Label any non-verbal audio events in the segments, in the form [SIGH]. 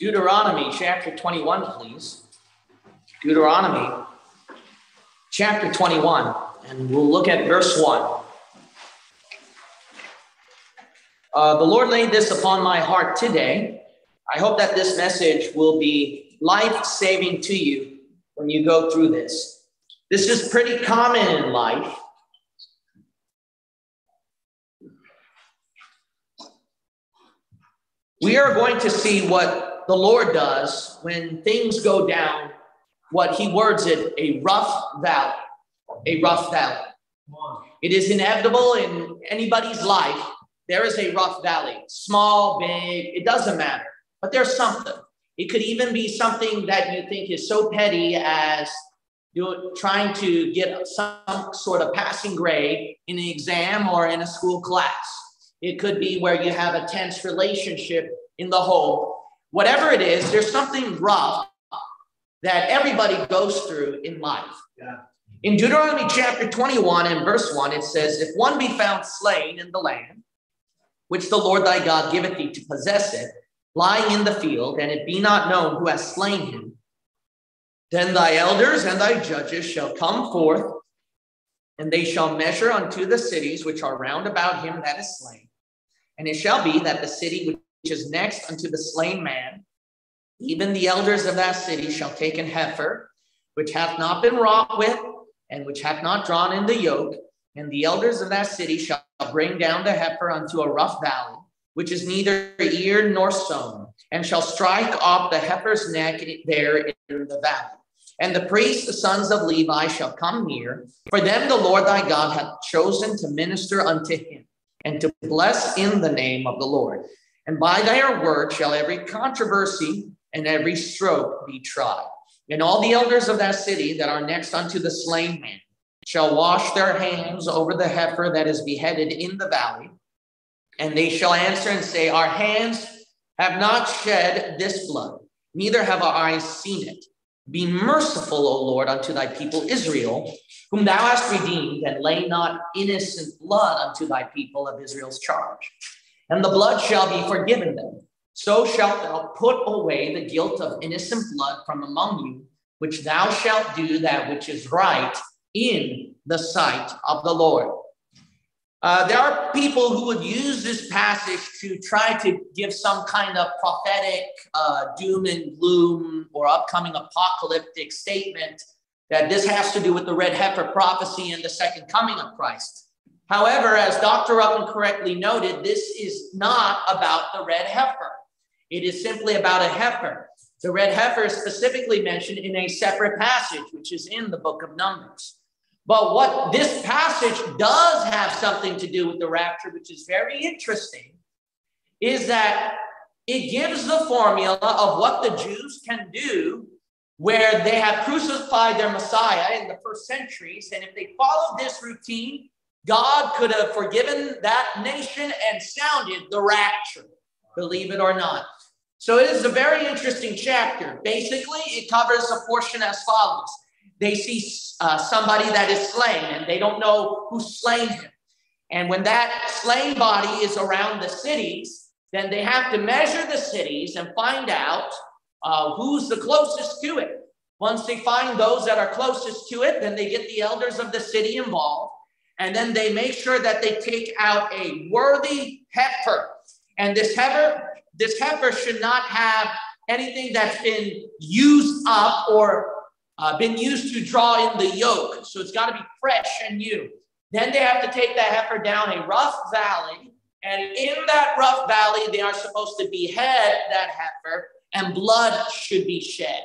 Deuteronomy chapter 21, please. Deuteronomy chapter 21, and we'll look at verse 1. Uh, the Lord laid this upon my heart today. I hope that this message will be life saving to you when you go through this. This is pretty common in life. We are going to see what the Lord does when things go down, what he words it a rough valley. A rough valley. It is inevitable in anybody's life. There is a rough valley, small, big, it doesn't matter, but there's something. It could even be something that you think is so petty as doing, trying to get some sort of passing grade in an exam or in a school class. It could be where you have a tense relationship in the home. Whatever it is, there's something rough that everybody goes through in life. Yeah. In Deuteronomy chapter 21 and verse 1, it says, If one be found slain in the land, which the Lord thy God giveth thee to possess it, lying in the field, and it be not known who has slain him, then thy elders and thy judges shall come forth, and they shall measure unto the cities which are round about him that is slain, and it shall be that the city which is next unto the slain man, even the elders of that city shall take an heifer, which hath not been wrought with, and which hath not drawn in the yoke, and the elders of that city shall bring down the heifer unto a rough valley, which is neither eared nor sown, and shall strike off the heifer's neck there in the valley. And the priests, the sons of Levi, shall come near, for them the Lord thy God hath chosen to minister unto him and to bless in the name of the Lord. And by their word shall every controversy and every stroke be tried. And all the elders of that city that are next unto the slain man shall wash their hands over the heifer that is beheaded in the valley. And they shall answer and say, Our hands have not shed this blood, neither have our eyes seen it. Be merciful, O Lord, unto thy people Israel, whom thou hast redeemed, and lay not innocent blood unto thy people of Israel's charge. And the blood shall be forgiven them. So shalt thou put away the guilt of innocent blood from among you, which thou shalt do that which is right in the sight of the Lord. Uh, there are people who would use this passage to try to give some kind of prophetic uh, doom and gloom or upcoming apocalyptic statement that this has to do with the red heifer prophecy and the second coming of Christ. However, as Dr. Ruckman correctly noted, this is not about the red heifer. It is simply about a heifer. The red heifer is specifically mentioned in a separate passage, which is in the book of Numbers. But what this passage does have something to do with the rapture, which is very interesting, is that it gives the formula of what the Jews can do where they have crucified their Messiah in the first centuries. And if they follow this routine, God could have forgiven that nation and sounded the rapture, believe it or not. So it is a very interesting chapter. Basically, it covers a portion as follows they see uh, somebody that is slain and they don't know who slain him. And when that slain body is around the cities, then they have to measure the cities and find out uh, who's the closest to it. Once they find those that are closest to it, then they get the elders of the city involved. And then they make sure that they take out a worthy heifer. And this heifer, this heifer should not have anything that's been used up or uh, been used to draw in the yoke. So it's got to be fresh and new. Then they have to take that heifer down a rough valley. And in that rough valley, they are supposed to behead that heifer, and blood should be shed.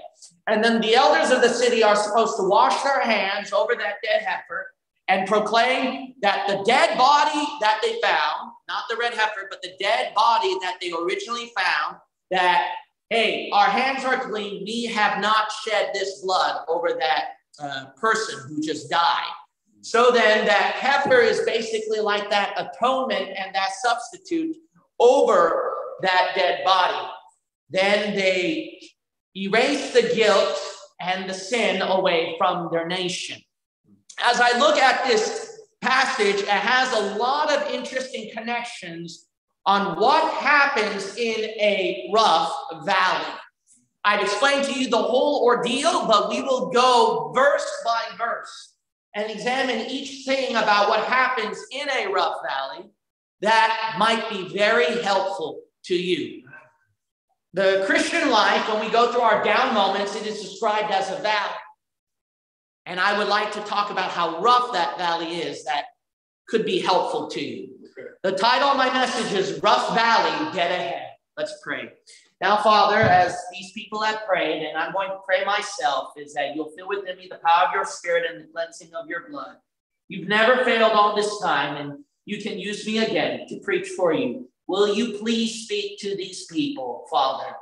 And then the elders of the city are supposed to wash their hands over that dead heifer and proclaim that the dead body that they found, not the red heifer, but the dead body that they originally found, that hey, our hands are clean. We have not shed this blood over that uh, person who just died. So then that heifer is basically like that atonement and that substitute over that dead body. Then they erase the guilt and the sin away from their nation. As I look at this passage, it has a lot of interesting connections on what happens in a rough valley. I've explained to you the whole ordeal, but we will go verse by verse and examine each thing about what happens in a rough valley that might be very helpful to you. The Christian life, when we go through our down moments, it is described as a valley. And I would like to talk about how rough that valley is that could be helpful to you. The title of my message is Rough Valley, Dead Ahead. Let's pray. Now, Father, as these people have prayed, and I'm going to pray myself, is that you'll fill within me the power of your spirit and the cleansing of your blood. You've never failed all this time, and you can use me again to preach for you. Will you please speak to these people, Father?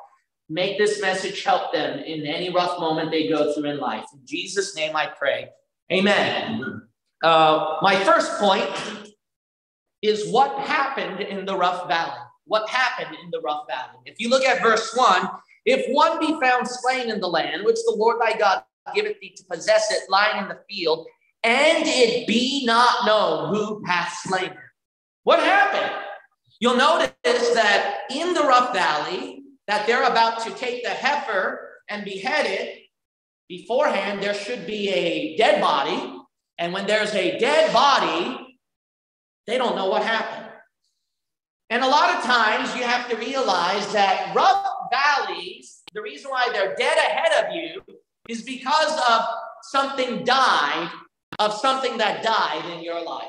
Make this message help them in any rough moment they go through in life. In Jesus' name I pray. Amen. Uh, my first point is what happened in the rough valley what happened in the rough valley. If you look at verse 1, if one be found slain in the land, which the Lord thy God giveth thee to possess it, lying in the field, and it be not known who hath slain him. What happened? You'll notice that in the rough valley, that they're about to take the heifer and behead it. Beforehand, there should be a dead body. And when there's a dead body, they don't know what happened. And a lot of times you have to realize that rough valleys, the reason why they're dead ahead of you is because of something died, of something that died in your life.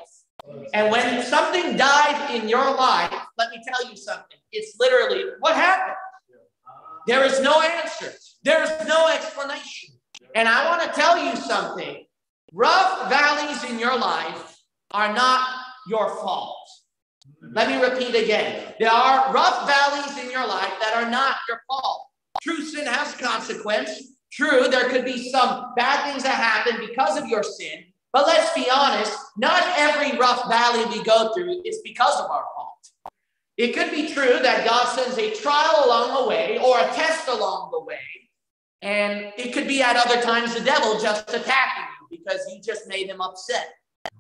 And when something died in your life, let me tell you something. It's literally what happened. There is no answer, there's no explanation. And I want to tell you something rough valleys in your life are not your fault. Let me repeat again. There are rough valleys in your life that are not your fault. True sin has consequence. True, there could be some bad things that happen because of your sin. But let's be honest, not every rough valley we go through is because of our. It could be true that God sends a trial along the way or a test along the way. And it could be at other times the devil just attacking you because you just made him upset.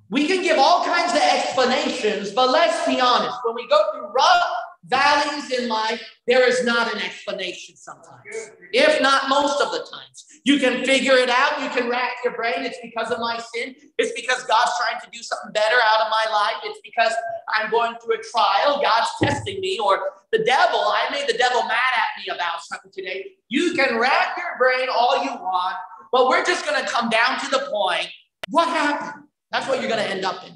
We can give all kinds of explanations, but let's be honest. When we go through rough valleys in life, there is not an explanation sometimes, if not most of the times. You can figure it out. You can rack your brain. It's because of my sin. It's because God's trying to do something better out of my life. It's because I'm going through a trial. God's testing me, or the devil. I made the devil mad at me about something today. You can rack your brain all you want, but we're just going to come down to the point what happened? That's what you're going to end up in.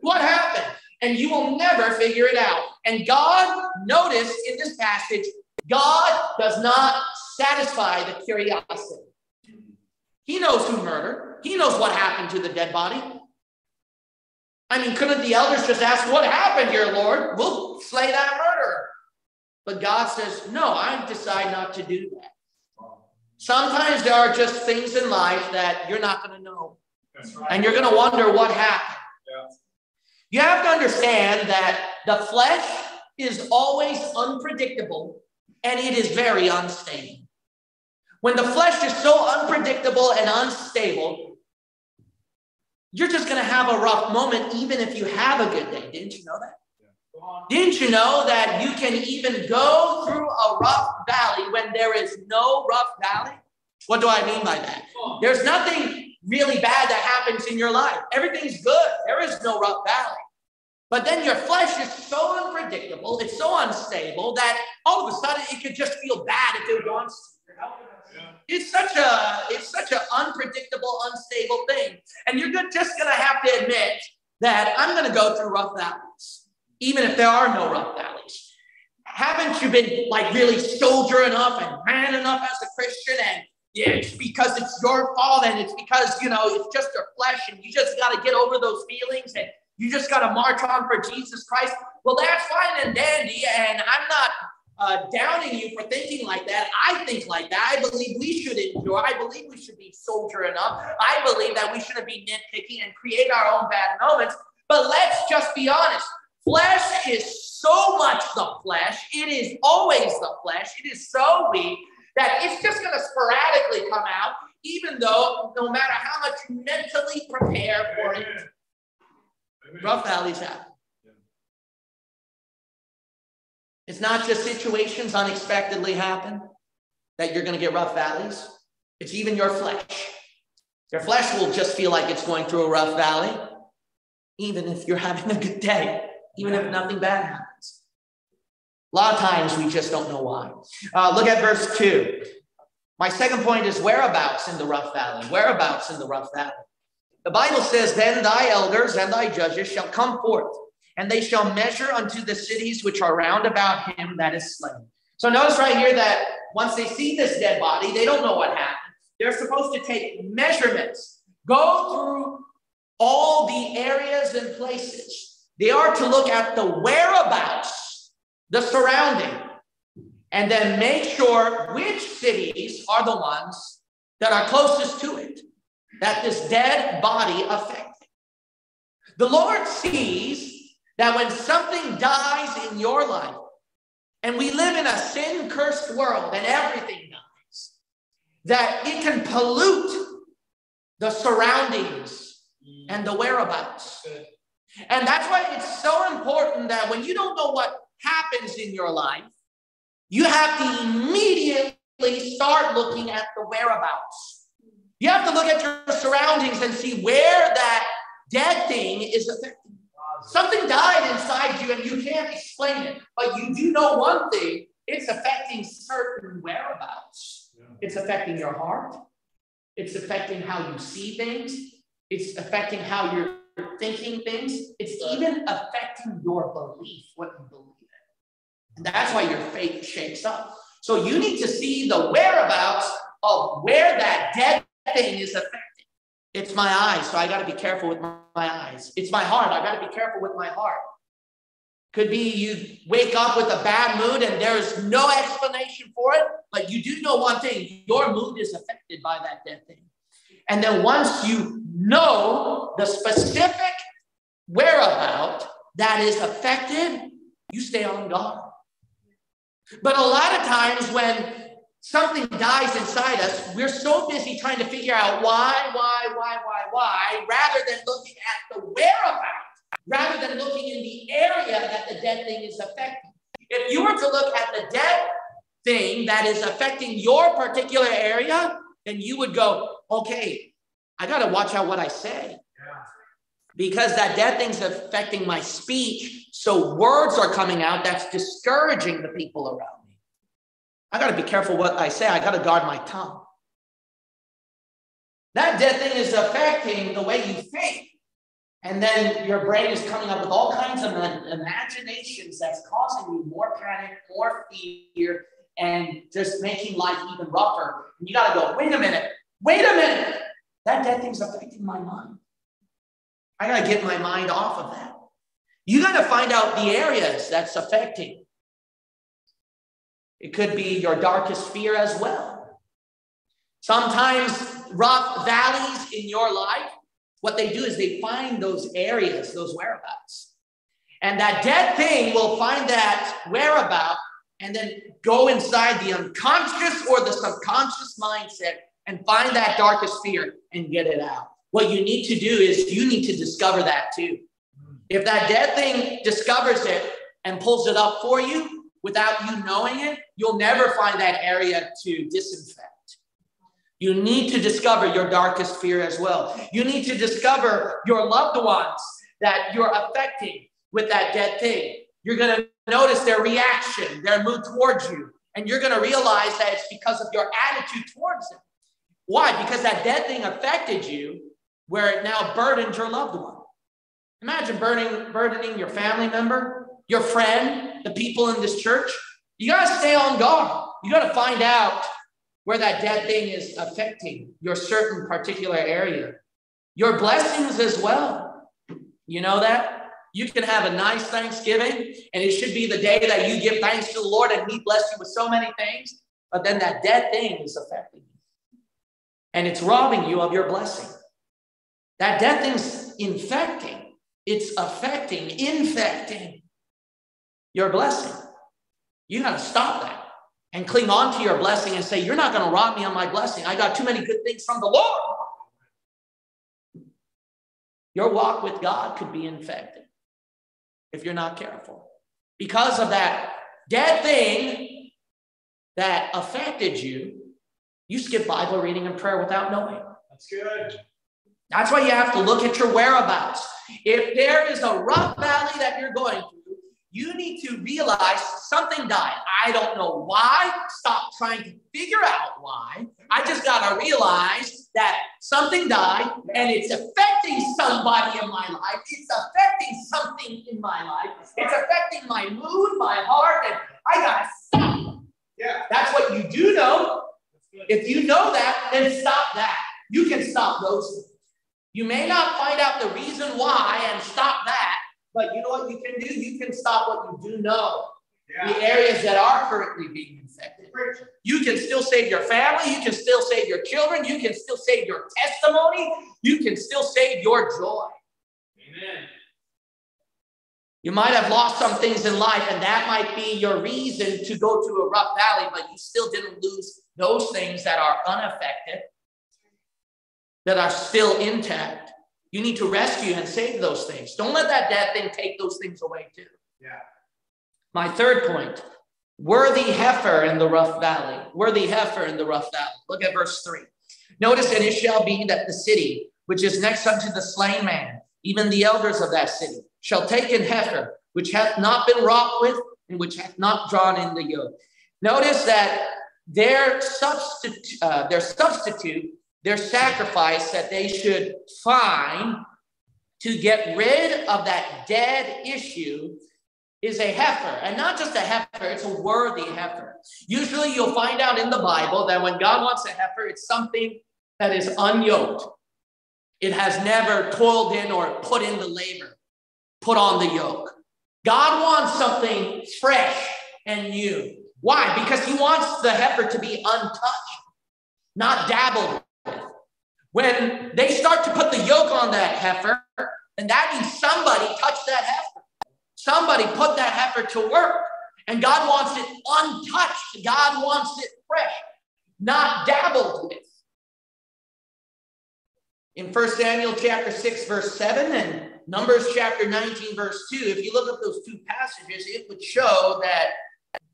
What happened? And you will never figure it out. And God, notice in this passage, God does not satisfy the curiosity. He knows who murdered, He knows what happened to the dead body. I mean, couldn't the elders just ask, What happened here, Lord? We'll slay that murderer. But God says, No, I decide not to do that. Sometimes there are just things in life that you're not going to know. And you're going to wonder what happened. Yeah. You have to understand that the flesh is always unpredictable and it is very unstable. When the flesh is so unpredictable and unstable, you're just going to have a rough moment, even if you have a good day. Didn't you know that? Didn't you know that you can even go through a rough valley when there is no rough valley? What do I mean by that? There's nothing really bad that happens in your life. Everything's good. There is no rough valley. But then your flesh is so unpredictable, it's so unstable that all of a sudden it could just feel bad if it wants to. It's such a it's such an unpredictable, unstable thing. And you're just gonna have to admit that I'm gonna go through rough valleys, even if there are no rough valleys. Haven't you been like really soldier enough and man enough as a Christian and yeah, it's because it's your fault and it's because, you know, it's just your flesh and you just got to get over those feelings and you just got to march on for Jesus Christ. Well, that's fine and dandy. And I'm not uh, downing you for thinking like that. I think like that. I believe we should endure. I believe we should be soldier enough. I believe that we shouldn't be nitpicking and create our own bad moments. But let's just be honest. Flesh is so much the flesh. It is always the flesh. It is so weak that it's just going to sporadically come out, even though no matter how much you mentally prepare for it. Rough valleys happen. It's not just situations unexpectedly happen. that you're going to get rough valleys. It's even your flesh. Your flesh will just feel like it's going through a rough valley, even if you're having a good day, even if nothing bad happens. A lot of times we just don't know why. Uh, look at verse 2. My second point is whereabouts in the rough valley. Whereabouts in the rough valley. The Bible says, Then thy elders and thy judges shall come forth, and they shall measure unto the cities which are round about him that is slain. So notice right here that once they see this dead body, they don't know what happened. They're supposed to take measurements, go through all the areas and places. They are to look at the whereabouts, the surrounding, and then make sure which cities are the ones that are closest to it that this dead body affected. The Lord sees that when something dies in your life, and we live in a sin cursed world and everything dies, that it can pollute the surroundings and the whereabouts. And that's why it's so important that when you don't know what happens in your life, you have to immediately start looking at the whereabouts. You have to look at your surroundings and see where that dead thing is affecting. Something died inside you and you can't explain it, but you do know one thing it's affecting certain whereabouts. Yeah. It's affecting your heart, it's affecting how you see things, it's affecting how you're thinking things, it's even affecting your belief, what you believe in. And that's why your faith shakes up. So you need to see the whereabouts of where that dead thing is affecting. It's my eyes, so I got to be careful with my, my eyes. It's my heart, I got to be careful with my heart. Could be you wake up with a bad mood and there's no explanation for it, but you do know one thing your mood is affected by that dead thing. And then once you know the specific whereabout that is affected, you stay on guard. But a lot of times when something dies inside us, we're so busy trying to figure out why, why, why, why, why, rather than looking at the whereabouts, rather than looking in the area that the dead thing is affecting. If you were to look at the dead thing that is affecting your particular area, then you would go, okay, I got to watch out what I say. Because that dead thing's affecting my speech. So words are coming out that's discouraging the people around. I got to be careful what I say. I got to guard my tongue. That dead thing is affecting the way you think. And then your brain is coming up with all kinds of imaginations that's causing you more panic, more fear, and just making life even rougher. And you got to go, wait a minute, wait a minute. That dead thing's affecting my mind. I got to get my mind off of that. You got to find out the areas that's affecting. It could be your darkest fear as well. Sometimes rough valleys in your life, what they do is they find those areas, those whereabouts. And that dead thing will find that whereabout and then go inside the unconscious or the subconscious mindset and find that darkest fear and get it out. What you need to do is you need to discover that too. If that dead thing discovers it and pulls it up for you, without you knowing it, you'll never find that area to disinfect. You need to discover your darkest fear as well. You need to discover your loved ones that you're affecting with that dead thing. You're going to notice their reaction, their mood towards you, and you're going to realize that it's because of your attitude towards them. Why? Because that dead thing affected you where it now burdens your loved one. Imagine burdening, burdening your family member, your friend, the people in this church. You got to stay on guard. You got to find out where that dead thing is affecting your certain particular area. Your blessings as well. You know that? You can have a nice Thanksgiving, and it should be the day that you give thanks to the Lord and He bless you with so many things. But then that dead thing is affecting you, and it's robbing you of your blessing. That dead thing's infecting, it's affecting, infecting your blessing. You got to stop that and cling on to your blessing and say, You're not going to rob me of my blessing. I got too many good things from the Lord. Your walk with God could be infected if you're not careful because of that dead thing that affected you, you skip Bible reading and prayer without knowing. That's good. That's why you have to look at your whereabouts. If there is a rough valley that you're going through, you need to realize something died. I don't know why. Stop trying to figure out why. I just got to realize that something died and it's affecting somebody in my life. It's affecting something in my life. It's affecting my mood, my heart, and I got to stop. Yeah. That's what you do know. If you know that, then stop that. You can stop those things. You may not find out the reason why and stop that, but you know what you can do? You can stop what you do know. Yeah. The areas that are currently being infected. You can still save your family. You can still save your children. You can still save your testimony. You can still save your joy. Amen. You might have lost some things in life, and that might be your reason to go to a rough valley, but you still didn't lose those things that are unaffected, that are still intact. You need to rescue and save those things. Don't let that dead thing take those things away, too. Yeah. My third point worthy heifer in the rough valley. Worthy heifer in the rough valley. Look at verse 3. Notice, and it shall be that the city which is next unto the slain man, even the elders of that city, shall take an heifer which hath not been wrought with and which hath not drawn in the yoke. Notice that their substitute, uh, their substitute, their sacrifice that they should find to get rid of that dead issue is a heifer, and not just a heifer, it's a worthy heifer. Usually you'll find out in the Bible that when God wants a heifer, it's something that is unyoked. It has never toiled in or put in the labor, put on the yoke. God wants something fresh and new. Why? Because he wants the heifer to be untouched, not dabbled. When they start to put the yoke on that heifer, and that means somebody touched that heifer. Somebody put that heifer to work, and God wants it untouched. God wants it fresh, not dabbled with. In 1 Samuel chapter 6, verse 7, and Numbers chapter 19, verse 2, if you look up those two passages, it would show that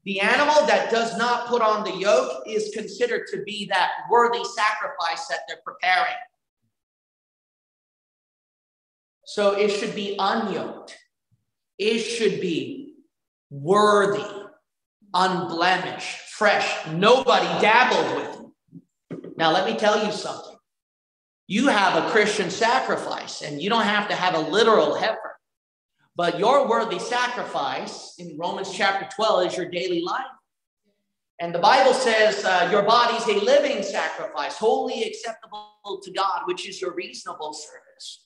the animal that does not put on the yoke is considered to be that worthy sacrifice that they're preparing. So it should be unyoked. It should be worthy, unblemished, fresh. Nobody dabbled with it. Now, let me tell you something. You have a Christian sacrifice, and you don't have to have a literal heifer. But your worthy sacrifice in Romans chapter 12 is your daily life. And the Bible says uh, your body's a living sacrifice, holy acceptable to God, which is your reasonable service.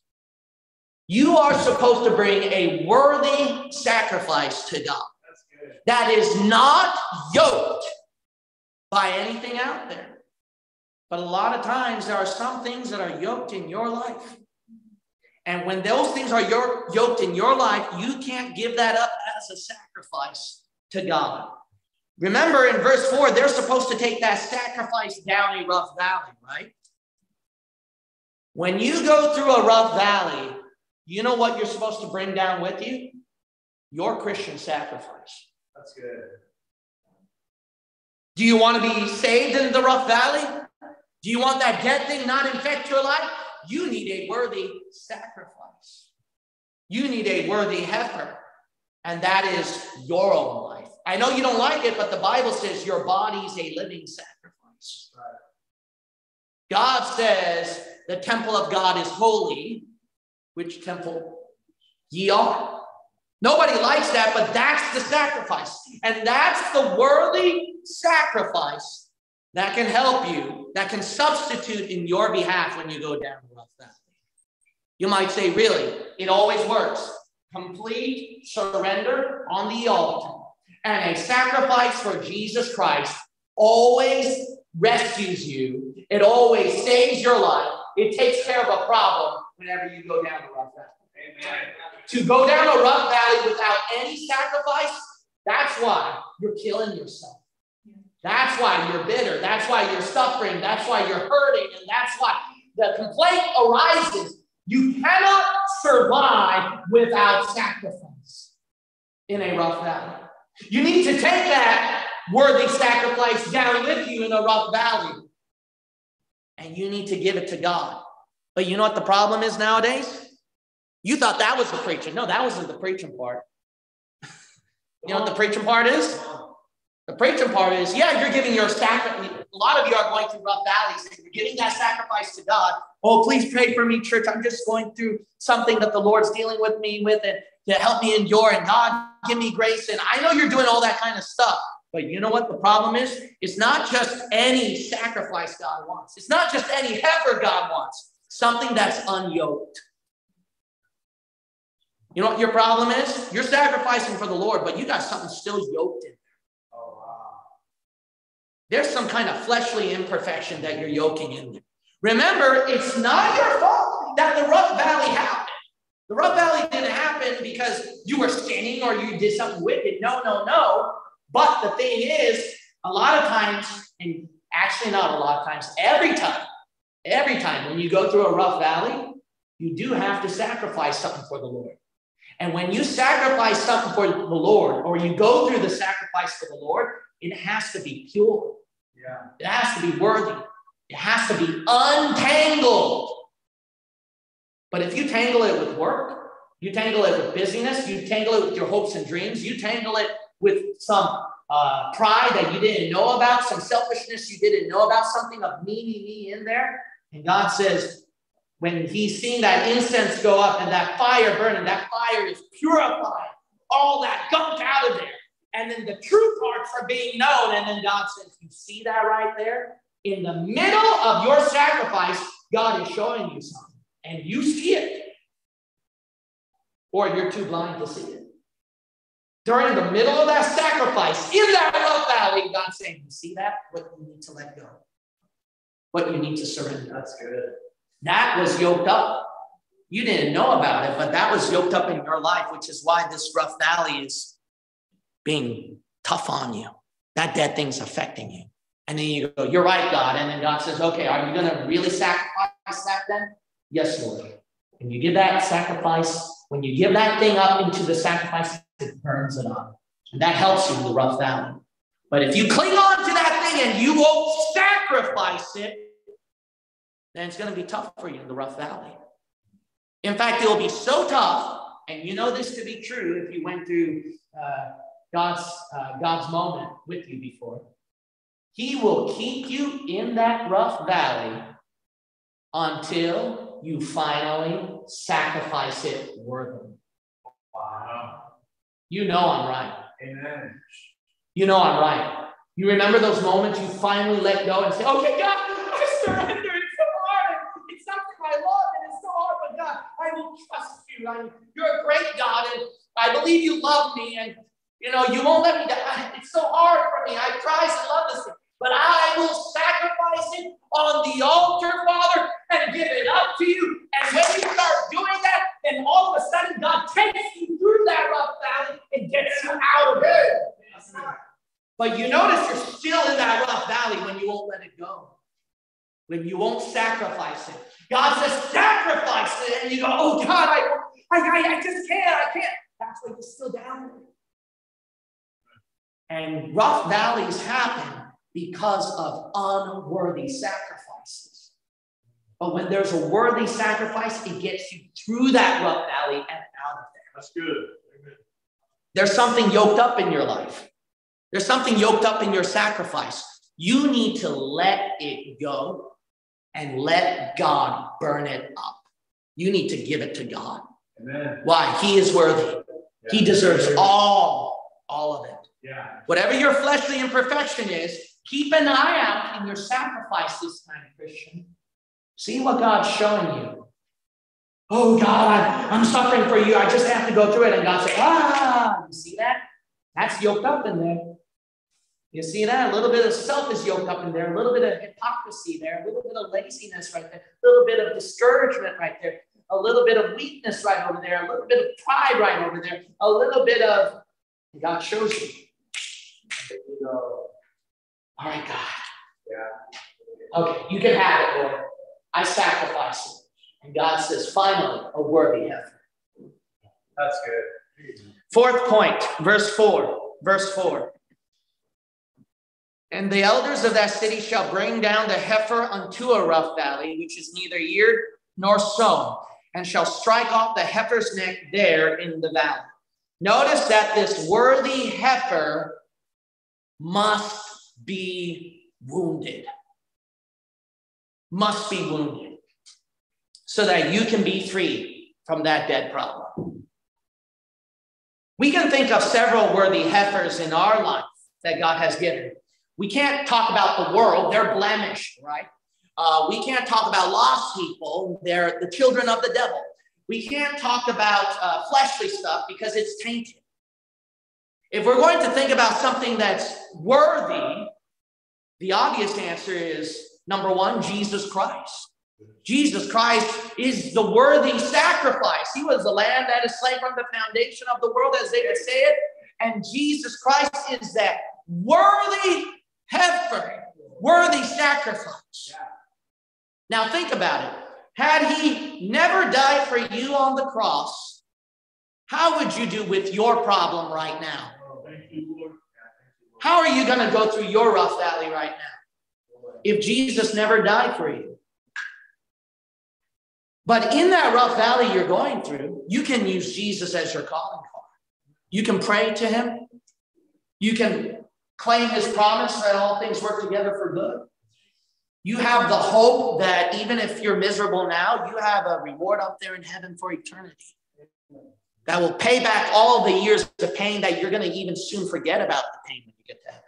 You are supposed to bring a worthy sacrifice to God that is not yoked by anything out there. But a lot of times there are some things that are yoked in your life. And when those things are your, yoked in your life, you can't give that up as a sacrifice to God. Remember in verse 4, they're supposed to take that sacrifice down a rough valley, right? When you go through a rough valley, you know what you're supposed to bring down with you? Your Christian sacrifice. That's good. Do you want to be saved in the rough valley? Do you want that dead thing not infect your life? You need a worthy sacrifice. You need a worthy heifer, and that is your own life. I know you don't like it, but the Bible says your body's a living sacrifice. God says the temple of God is holy, which temple ye are. Nobody likes that, but that's the sacrifice. And that's the worthy sacrifice that can help you, that can substitute in your behalf when you go down the rough valley. You might say, really, it always works. Complete surrender on the altar and a sacrifice for Jesus Christ always rescues you. It always saves your life. It takes care of a problem whenever you go down a rough valley. Amen. To go down a rough valley without any sacrifice, that's why you're killing yourself. That's why you're bitter. That's why you're suffering. That's why you're hurting. And that's why the complaint arises. You cannot survive without sacrifice in a rough valley. You need to take that worthy sacrifice down with you in a rough valley. And you need to give it to God. But you know what the problem is nowadays? You thought that was the preaching. No, that wasn't the preaching part. [LAUGHS] you know what the preaching part is? The preaching part is, yeah, you're giving your sacrifice. A lot of you are going through rough valleys and you're giving that sacrifice to God. Oh, please pray for me, church. I'm just going through something that the Lord's dealing with me with and to help me endure. And God, give me grace. And I know you're doing all that kind of stuff. But you know what the problem is? It's not just any sacrifice God wants. It's not just any heifer God wants. Something that's unyoked. You know what your problem is? You're sacrificing for the Lord, but you got something still yoked in there's some kind of fleshly imperfection that you're yoking in there. Remember, it's not your fault that the rough valley happened. The rough valley didn't happen because you were sinning or you did something wicked. No, no, no. But the thing is, a lot of times, and actually not a lot of times, every time, every time when you go through a rough valley, you do have to sacrifice something for the Lord. And when you sacrifice something for the Lord, or you go through the sacrifice for the Lord, it has to be pure. Yeah. It has to be worthy. It has to be untangled. But if you tangle it with work, you tangle it with busyness, you tangle it with your hopes and dreams, you tangle it with some uh, pride that you didn't know about, some selfishness you didn't know about, something of me, me, me in there. And God says, when he's seeing that incense go up and that fire burning, that fire is purifying all that gunk out of there and then the true parts are being known. And then God says, You see that right there? In the middle of your sacrifice, God is showing you something, and you see it, or you're too blind to see it. During the middle of that sacrifice, in that rough valley, God's saying, You see that? What you need to let go, what you need to surrender. That's good. That was yoked up. You didn't know about it, but that was yoked up in your life, which is why this rough valley is being tough on you. That dead thing's affecting you. And then you go, You're right, God. And then God says, Okay, are you going to really sacrifice that then? Yes, Lord. And you give that sacrifice, when you give that thing up into the sacrifice, it turns it on. And that helps you in the rough valley. But if you cling on to that thing and you won't sacrifice it, then it's going to be tough for you in the rough valley. In fact, it'll be so tough, and you know this to be true if you went through uh, God's, uh, God's moment with you before. He will keep you in that rough valley until you finally sacrifice it worthily. Wow. You know I'm right. Amen. You know I'm right. You remember those moments you finally let go and say, okay, God, I surrender. It's so hard. It's something I love and it's so hard, but God, I will trust you. I, you're a great God and I believe you love me and you know, you won't let me die. It's so hard for me. I try to love this thing, but I will sacrifice it on the altar, Father, and give it up to you. And when you start doing that, then all of a sudden God takes you through that rough valley and gets you out of it. But you notice you're still in that rough valley when you won't let it go, when you won't sacrifice it. God says, sacrifice it. And you go, oh God, I, I, I just can't, I can't. That's why you're still down. And rough valleys happen because of unworthy sacrifices. But when there's a worthy sacrifice, it gets you through that rough valley and out of there. That's good. Amen. There's something yoked up in your life. There's something yoked up in your sacrifice. You need to let it go and let God burn it up. You need to give it to God. Amen. Why? He is worthy. Yeah. He deserves all, all of it. Yeah. Whatever your fleshly imperfection is, keep an eye out in your sacrifice this time, Christian. See what God's showing you. Oh, God, I'm suffering for you. I just have to go through it. And God says, ah, you see that? That's yoked up in there. You see that? A little bit of self is yoked up in there, a little bit of hypocrisy there, a little bit of laziness right there, a little bit of discouragement right there, a little bit of weakness right over there, a little bit of pride right over there, a little bit of, God shows you all right, God. Yeah. Okay, you can have it, Lord. I sacrifice it. And God says, finally, a worthy heifer. That's good. Fourth point, verse 4. Verse 4. And the elders of that city shall bring down the heifer unto a rough valley, which is neither eared nor sown, and shall strike off the heifer's neck there in the valley. Notice that this worthy heifer must be wounded. Must be wounded so that you can be free from that dead problem. We can think of several worthy heifers in our life that God has given. We can't talk about the world, they're blemished, right? Uh, we can't talk about lost people, they're the children of the devil. We can't talk about uh, fleshly stuff because it's tainted. If we're going to think about something that's worthy, the obvious answer is number one, Jesus Christ. Jesus Christ is the worthy sacrifice. He was the lamb that is slain from the foundation of the world, as say it. And Jesus Christ is that worthy heifer, worthy sacrifice. Now think about it. Had he never died for you on the cross, how would you do with your problem right now? How are you going to go through your rough valley right now if Jesus never died for you? But in that rough valley you're going through, you can use Jesus as your calling card. You can pray to him. You can claim his promise that all things work together for good. You have the hope that even if you're miserable now, you have a reward up there in heaven for eternity that will pay back all the years of pain that you're going to even soon forget about the pain when you get to heaven.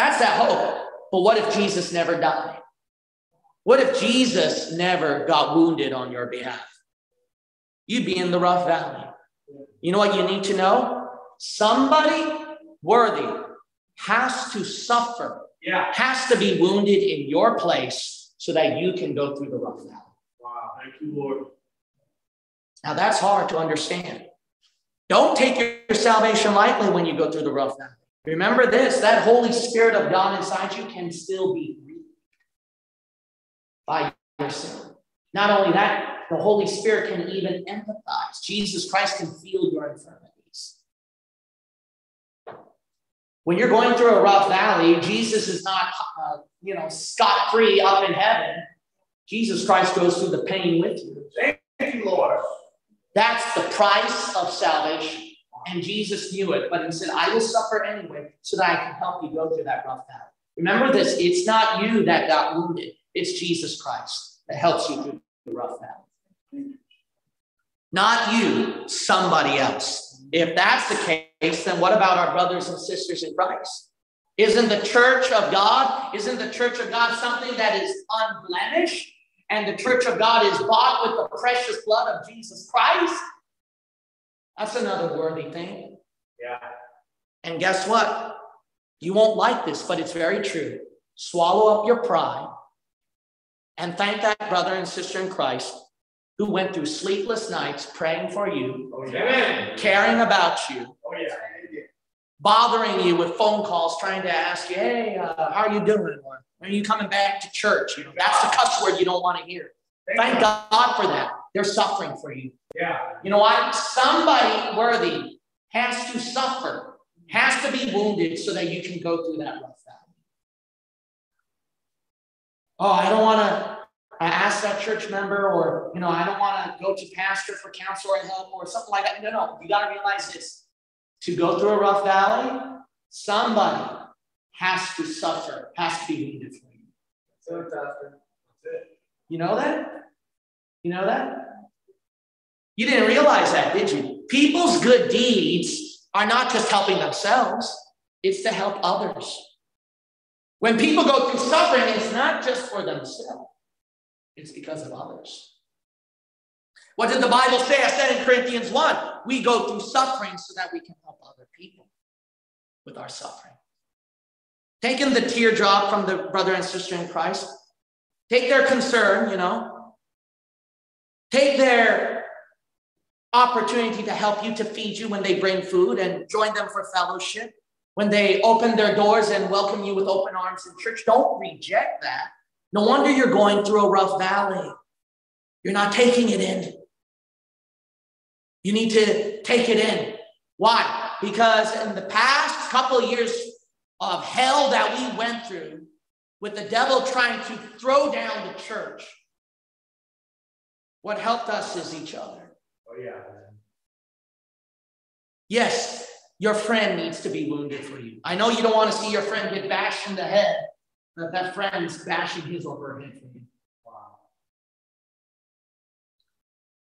That's that hope. But what if Jesus never died? What if Jesus never got wounded on your behalf? You'd be in the rough valley. You know what you need to know? Somebody worthy has to suffer, Yeah. has to be wounded in your place so that you can go through the rough valley. Wow. Thank you, Lord. Now that's hard to understand. Don't take your salvation lightly when you go through the rough valley. Remember this that Holy Spirit of God inside you can still be grieved by your sin. Not only that, the Holy Spirit can even empathize. Jesus Christ can feel your infirmities. When you're going through a rough valley, Jesus is not, uh, you know, scot free up in heaven. Jesus Christ goes through the pain with you. Thank you, Lord. That's the price of salvation. And Jesus knew it, but he said, I will suffer anyway so that I can help you go through that rough valley. Remember this it's not you that got wounded, it's Jesus Christ that helps you through the rough valley. Not you, somebody else. If that's the case, then what about our brothers and sisters in Christ? Isn't the church of God, isn't the church of God something that is unblemished? And the church of God is bought with the precious blood of Jesus Christ? That's another worthy thing. Yeah. And guess what? You won't like this, but it's very true. Swallow up your pride and thank that brother and sister in Christ who went through sleepless nights praying for you, Oh, yeah. caring about you, Oh, yeah. bothering you with phone calls, trying to ask you, hey, uh, how are you doing? Or are you coming back to church? You know, that's the cuss word you don't want to hear. Thank God for that. They're suffering for you. Yeah. You know what? Somebody worthy has to suffer, has to be wounded so that you can go through that rough valley. Oh, I don't want to ask that church member, or you know, I don't want to go to pastor for counsel or help or something like that. No, no, you got to realize this: to go through a rough valley, somebody has to suffer, has to be wounded for you. That's it, Pastor. That's it. You know that? You know that? You didn't realize that, did you? People's good deeds are not just helping themselves, it's to help others. When people go through suffering, it's not just for themselves, it's because of others. What did the Bible say? I said in Corinthians 1 we go through suffering so that we can help other people with our suffering. Taking the teardrop from the brother and sister in Christ, take their concern, you know, take their opportunity to help you to feed you when they bring food and join them for fellowship. When they open their doors and welcome you with open arms in church, don't reject that. No wonder you're going through a rough valley. You're not taking it in. You need to take it in. Why? Because in the past couple of years, of hell that we went through with the devil trying to throw down the church, what helped us is each other. Oh, yeah. Yes, your friend needs to be wounded for you. I know you don't want to see your friend get bashed in the head, but that friend's bashing his or her head for you. Wow.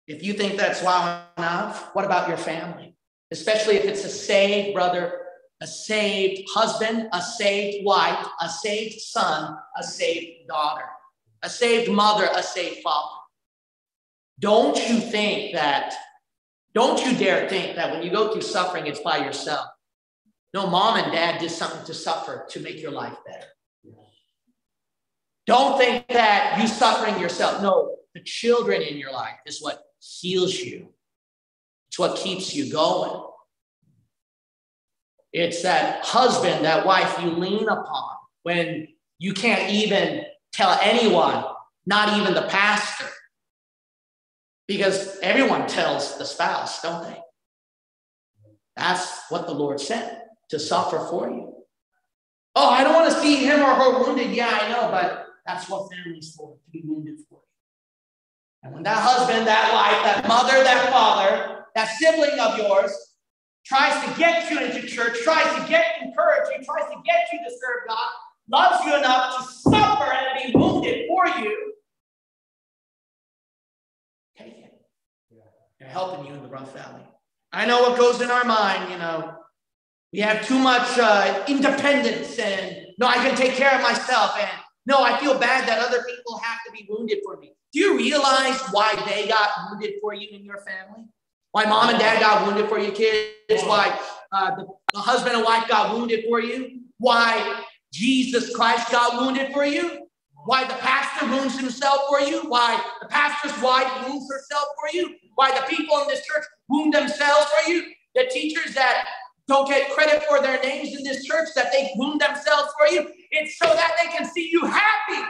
If you think that's wow enough, what about your family? Especially if it's a saved brother, a saved husband, a saved wife, a saved son, a saved daughter, a saved mother, a saved father. Don't you think that, don't you dare think that when you go through suffering, it's by yourself. No, mom and dad did something to suffer to make your life better. Don't think that you suffering yourself. No, the children in your life is what heals you. It's what keeps you going. It's that husband, that wife you lean upon when you can't even tell anyone, not even the pastor. Because everyone tells the spouse, don't they? That's what the Lord sent to suffer for you. Oh, I don't want to see him or her wounded. Yeah, I know, but that's what family's for, to be wounded for you. And when that husband, that wife, that mother, that father, that sibling of yours tries to get you into church, tries to get encourage you, tries to get you to serve God, loves you enough to suffer and be wounded for you, take it. They're helping you in the rough valley. I know what goes in our mind, you know. We have too much uh, independence, and no, I can take care of myself, and no, I feel bad that other people have to be wounded for me. Do you realize why they got wounded for you in your family? Why mom and dad got wounded for your kids? Why uh, the, the husband and wife got wounded for you? Why Jesus Christ got wounded for you? Why the pastor wounds himself for you? Why the pastor's wife wounds herself for you? Why the people in this church wound themselves for you? The teachers that don't get credit for their names in this church, that they wound themselves for you. It's so that they can see you happy.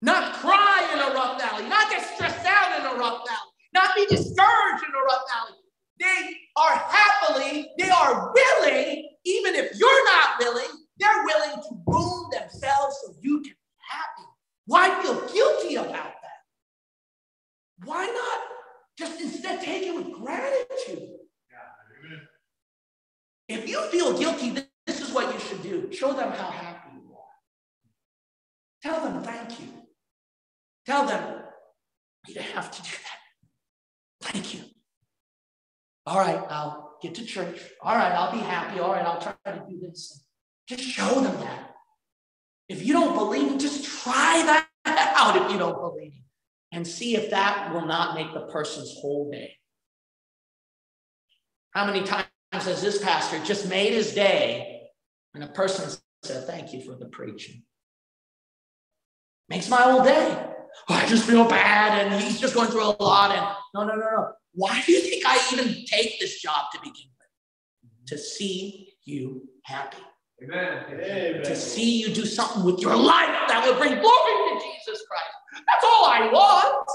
Not cry in a rough valley, not get stressed out in a rough valley, not be discouraged in a rough valley. They are happily, they are willing, even if you're not willing, they're willing to wound themselves so you can be happy. Why feel guilty about that? Why not just instead take it with gratitude? If you feel guilty, this is what you should do show them how happy you are. Tell them thank you. Tell them you don't have to do that. Thank you. All right, I'll get to church. All right, I'll be happy. All right, I'll try to do this. Just show them that. If you don't believe, just try that [LAUGHS] out if you don't believe and see if that will not make the person's whole day. How many times has this pastor just made his day and a person said, Thank you for the preaching? Makes my whole day. Oh, I just feel bad and he's just going through a lot. And no, no, no, no. Why do you think I even take this job to begin with? To see you happy. Amen. To see you do something with your life that will bring glory to Jesus Christ. That's all I want.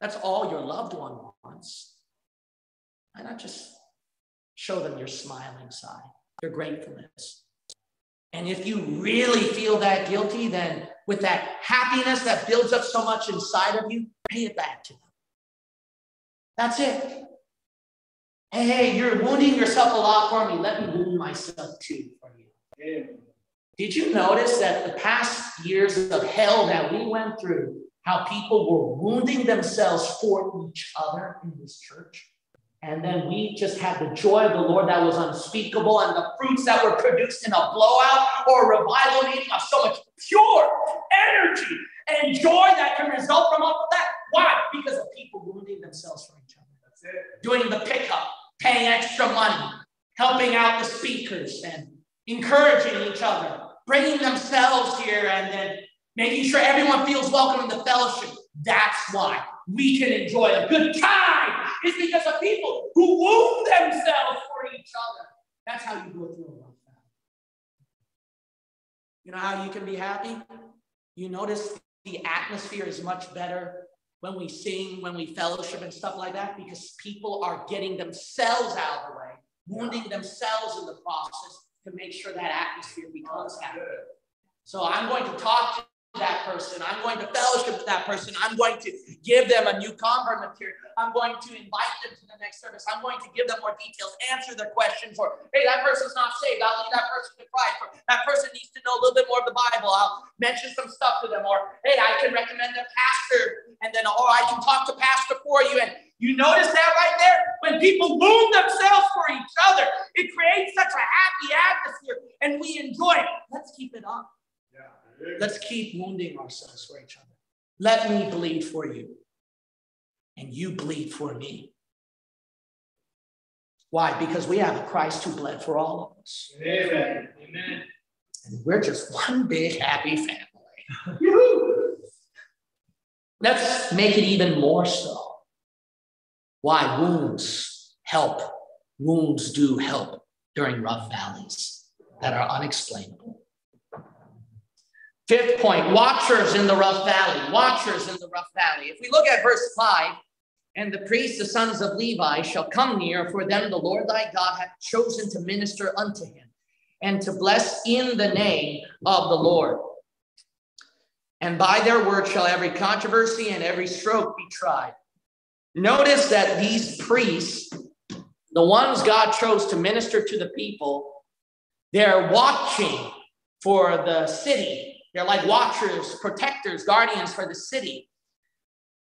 That's all your loved one wants. Why not just show them your smiling side, your gratefulness? And if you really feel that guilty, then with that happiness that builds up so much inside of you, pay it back to them. That's it. Hey, you're wounding yourself a lot for me. Let me wound myself too for you. Did you notice that the past years of hell that we went through, how people were wounding themselves for each other in this church? And then we just had the joy of the Lord that was unspeakable, and the fruits that were produced in a blowout or a revival meeting are so much pure energy and joy that can result from all of that. Why? Because of people wounding themselves for each other. That's it. Doing the pickup, paying extra money, helping out the speakers, and encouraging each other, bringing themselves here, and then making sure everyone feels welcome in the fellowship. That's why we can enjoy a good time. Is because of people who wound themselves for each other. That's how you go through a rough. You know how you can be happy? You notice the atmosphere is much better when we sing, when we fellowship and stuff like that, because people are getting themselves out of the way, wounding themselves in the process to make sure that atmosphere becomes happy. So I'm going to talk to that person. I'm going to fellowship with that person. I'm going to give them a new convert material. I'm going to invite them to the next service. I'm going to give them more details, answer their questions, or hey, that person's not saved. I'll lead that person to Christ. Or that person needs to know a little bit more of the Bible. I'll mention some stuff to them. Or hey, I can recommend a pastor, and then or I can talk to pastor for you. And you notice that right there? When people wound themselves for each other, it creates such a happy atmosphere, and we enjoy it. Let's keep it up. Let's keep wounding ourselves for each other. Let me bleed for you, and you bleed for me. Why? Because we have a Christ who bled for all of us. Amen. Amen. And we're just one big happy family. Let's make it even more so. Why? Wounds help. Wounds do help during rough valleys that are unexplainable. Fifth point watchers in the rough valley. Watchers in the rough valley. If we look at verse 5, and the priests, the sons of Levi, shall come near, for them the Lord thy God hath chosen to minister unto him, and to bless in the name of the Lord. And by their word shall every controversy and every stroke be tried. Notice that these priests, the ones God chose to minister to the people, they're watching for the city they're like watchers, protectors, guardians for the city.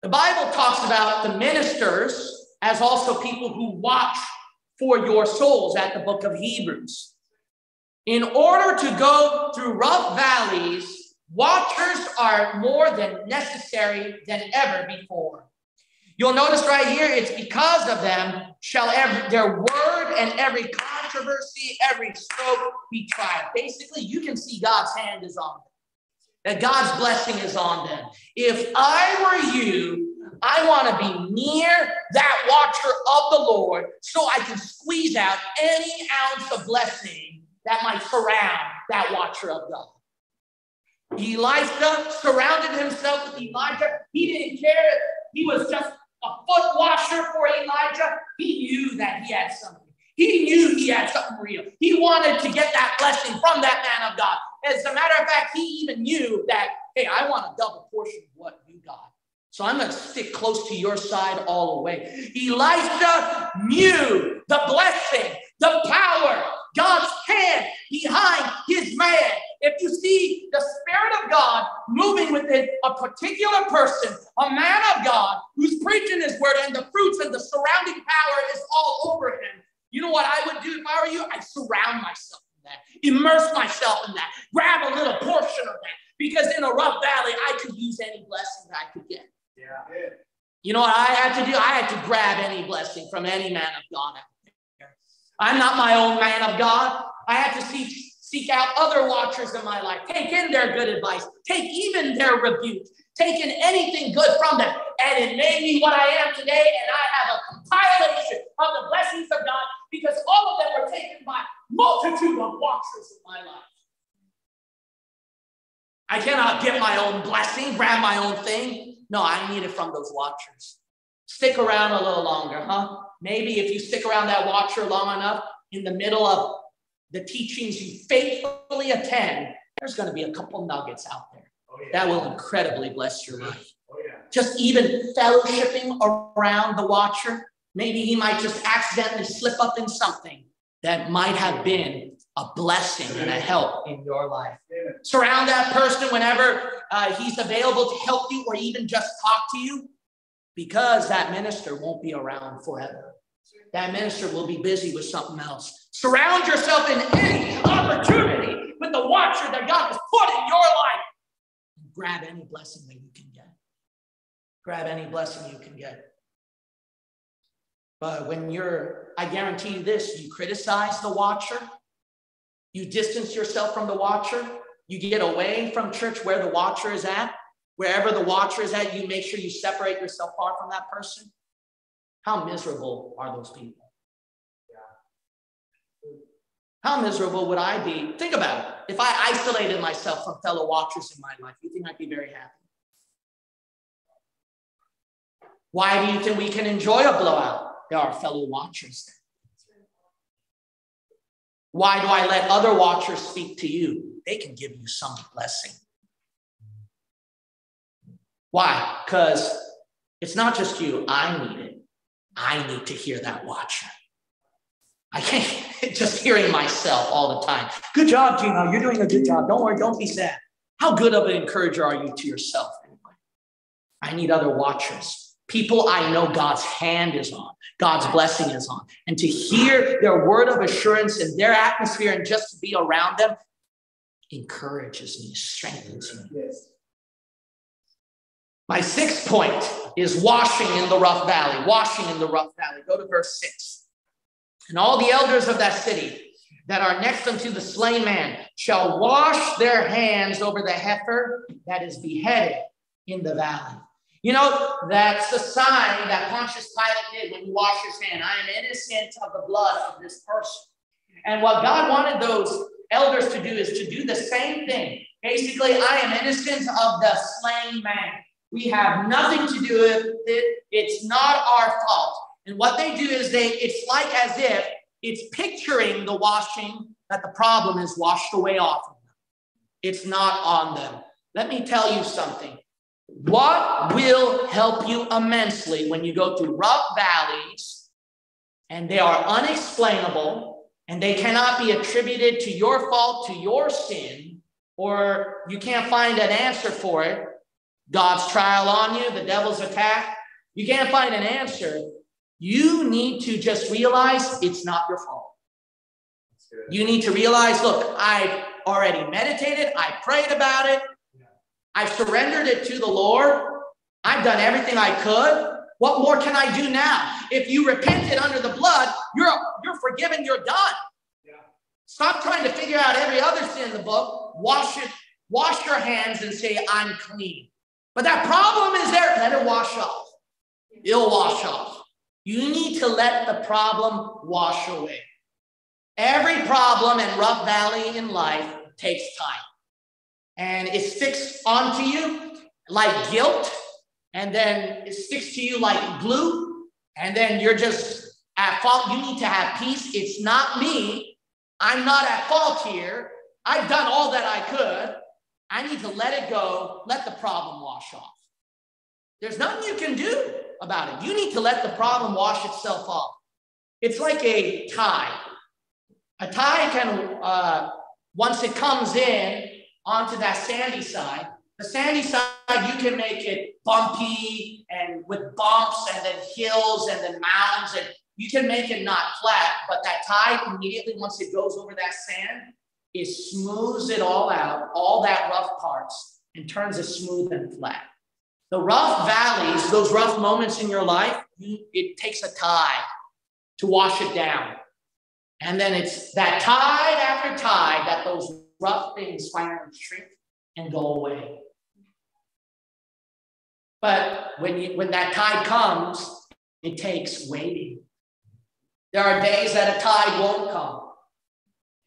The Bible talks about the ministers as also people who watch for your souls at the book of Hebrews. In order to go through rough valleys, watchers are more than necessary than ever before. You'll notice right here, it's because of them shall every, their word and every controversy, every stroke be tried. Basically, you can see God's hand is on them that God's blessing is on them. If I were you, I want to be near that watcher of the Lord so I can squeeze out any ounce of blessing that might surround that watcher of God. Elisha surrounded himself with Elijah. He didn't care. He was just a foot washer for Elijah. He knew that he had something. He knew he had something real. He wanted to get that blessing from that man of God. As a matter of fact, he even knew that, hey, I want a double portion of what you got. So I'm going to stick close to your side all the way. Elisha knew the blessing, the power, God's hand behind his man. If you see the Spirit of God moving within a particular person, a man of God who's preaching his word, and the fruits and the surrounding power is all over him, you know what I would do if I were you? I'd surround myself that, immerse myself in that, grab a little portion of that. Because in a rough valley, I could use any blessing I could get. Yeah. You know what I had to do? I had to grab any blessing from any man of God out there. I'm not my own man of God. I had to seek, seek out other watchers in my life, take in their good advice, take even their rebukes, taken anything good from them, and it made me what I am today. And I have a compilation of the blessings of God because all of them were taken by multitude of watchers in my life. I my own blessing, grab my own thing. No, I need it from those watchers. Stick around a little longer, huh? Maybe if you stick around that watcher long enough, in the middle of the teachings you faithfully attend, there's going to be a couple nuggets out there oh, yeah. that will incredibly bless your life. Oh, yeah. Just even fellowshipping around the watcher, maybe he might just accidentally slip up in something that might have been a blessing and a help in your life. Surround that person whenever uh, he's available to help you or even just talk to you because that minister won't be around forever. That minister will be busy with something else. Surround yourself in any opportunity with the watcher that God has put in your life. And grab any blessing that you can get. Grab any blessing you can get. But when you're, I guarantee you this, you criticize the watcher, you distance yourself from the watcher, you get away from church where the watcher is at, wherever the watcher is at, you make sure you separate yourself far from that person. How miserable are those people? How miserable would I be? Think about it. If I isolated myself from fellow watchers in my life, you think I'd be very happy? Why do you think we can enjoy a blowout? There are fellow watchers Why do I let other watchers speak to you? They can give you some blessing. Why? Because it's not just you. I need it. I need to hear that watcher. I can't [LAUGHS] just hearing myself all the time. Good job, Gino. You're doing a good job. Don't worry. Don't be sad. How good of an encourager are you to yourself anyway? I need other watchers. People I know God's hand is on, God's blessing is on. And to hear their word of assurance in their atmosphere and just to be around them encourages me, strengthens me. Yes. My sixth point is washing in the rough valley. Washing in the rough valley. Go to verse six. And all the elders of that city that are next unto the slain man shall wash their hands over the heifer that is beheaded in the valley. You know, that's the sign that Pontius Pilate did when he washed his hand. I am innocent of the blood of this person. And what God wanted those elders to do is to do the same thing. Basically, I am innocent of the slain man. We have nothing to do with it. It's not our fault. And what they do is they, it's like as if it's picturing the washing that the problem is washed away off of them. It's not on them. Let me tell you something. What will help you immensely when you go through rough valleys and they are unexplainable and they cannot be attributed to your fault, to your sin, or you can't find an answer for it? God's trial on you, the devil's attack. You can't find an answer. You need to just realize it's not your fault. You need to realize look, I've already meditated, I prayed about it, I've surrendered it to the Lord, I've done everything I could. What more can I do now? If you repented under the blood, you're, you're forgiven, you're done. Yeah. Stop trying to figure out every other sin in the book. Wash it, wash your hands and say, I'm clean. But that problem is there. Let it wash off. It'll wash off. You need to let the problem wash away. Every problem and rough valley in life takes time. And it sticks onto you like guilt, and then it sticks to you like glue, and then you're just at fault. You need to have peace. It's not me. I'm not at fault here. I've done all that I could. I need to let it go, let the problem wash off. There's nothing you can do about it. You need to let the problem wash itself off. It's like a tide. A tide can, uh, once it comes in onto that sandy side, the sandy side, you can make it bumpy and with bumps and then hills and then mounds, and you can make it not flat. But that tide, immediately once it goes over that sand, it smooths it all out, all that rough parts, and turns it smooth and flat. The rough valleys, those rough moments in your life, it takes a tide to wash it down. And then it's that tide after tide that those rough things finally shrink and go away. But when, you, when that tide comes, it takes waiting. There are days that a tide won't come